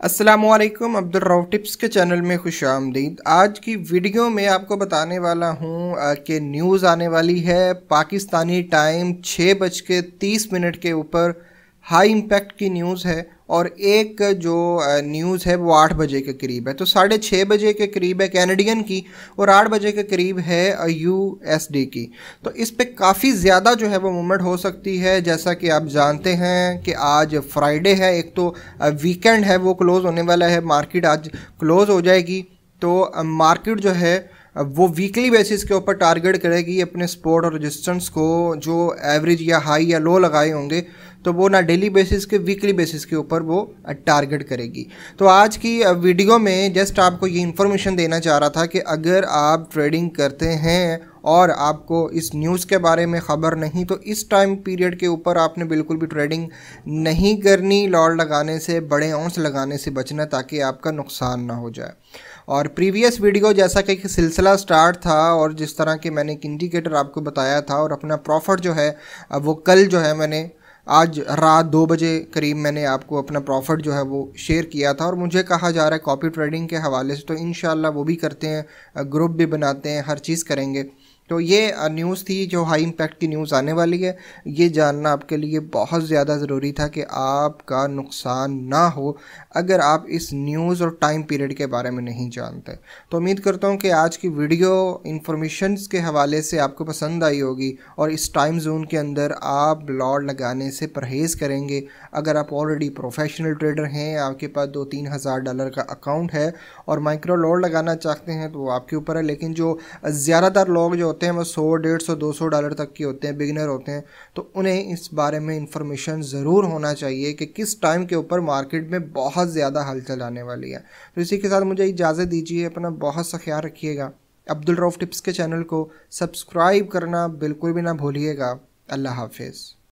असलम अब्दुल रऊ टिप्स के चैनल में खुश आमदीद आज की वीडियो में आपको बताने वाला हूँ कि न्यूज़ आने वाली है। पाकिस्तानी टाइम छः बज के तीस मिनट के ऊपर। हाई इम्पैक्ट की न्यूज़ है। और एक जो न्यूज़ है वो आठ बजे के करीब है। तो साढ़े छः बजे के करीब है कैनेडियन की और आठ बजे के करीब है यू एस डी की। तो इस पर काफ़ी ज़्यादा जो है वो मूवमेंट हो सकती है। जैसा कि आप जानते हैं कि आज फ्राइडे है, एक तो वीकेंड है, वो क्लोज़ होने वाला है मार्केट आज क्लोज़ हो जाएगी। तो मार्केट जो है वो वीकली बेसिस के ऊपर टारगेट करेगी अपने स्पोर्ट और रजिस्टेंस को, जो एवरेज या हाई या लो लगाए होंगे। तो वो ना डेली बेसिस के वीकली बेसिस के ऊपर वो टारगेट करेगी। तो आज की वीडियो में जस्ट आपको ये इन्फॉर्मेशन देना चाह रहा था कि अगर आप ट्रेडिंग करते हैं और आपको इस न्यूज़ के बारे में ख़बर नहीं तो इस टाइम पीरियड के ऊपर आपने बिल्कुल भी ट्रेडिंग नहीं करनी लॉर्ड लगाने से, बड़े औंस लगाने से बचना ताकि आपका नुकसान ना हो जाए। और प्रीवियस वीडियो जैसा कि एक सिलसिला स्टार्ट था और जिस तरह के मैंने एक इंडिकेटर आपको बताया था और अपना प्रॉफिट जो है वो कल जो है मैंने आज रात दो बजे करीब मैंने आपको अपना प्रॉफिट जो है वो शेयर किया था और मुझे कहा जा रहा है कॉपी ट्रेडिंग के हवाले से तो इन वो भी करते हैं ग्रुप भी बनाते हैं, हर चीज़ करेंगे। तो ये न्यूज़ थी जो हाई इम्पैक्ट की न्यूज़ आने वाली है। ये जानना आपके लिए बहुत ज़्यादा ज़रूरी था कि आपका नुकसान ना हो, अगर आप इस न्यूज़ और टाइम पीरियड के बारे में नहीं जानते। तो उम्मीद करता हूँ कि आज की वीडियो इन्फॉर्मेशन के हवाले से आपको पसंद आई होगी और इस टाइम जोन के अंदर आप लॉड लगाने से परहेज़ करेंगे। अगर आप ऑलरेडी प्रोफेशनल ट्रेडर हैं, आपके पास दो तीन हज़ार डॉलर का अकाउंट है और माइक्रो लॉड लगाना चाहते हैं तो वो आपके ऊपर है। लेकिन जो ज़्यादातर लोग जो होते हैं, वो सौ, डेढ़ सौ, दो सौ डॉलर तक के होते हैं, बिगनर होते हैं तो उन्हें इस बारे में इंफॉर्मेशन ज़रूर होना चाहिए कि किस टाइम के ऊपर मार्केट में बहुत ज़्यादा हलचल आने वाली है। तो इसी के साथ मुझे इजाज़त दीजिए, अपना बहुत सा ख्याल रखिएगा। अब्दुल रऊफ़ टिप्स के चैनल को सब्सक्राइब करना बिल्कुल भी ना भूलिएगा। अल्लाह हाफिज़।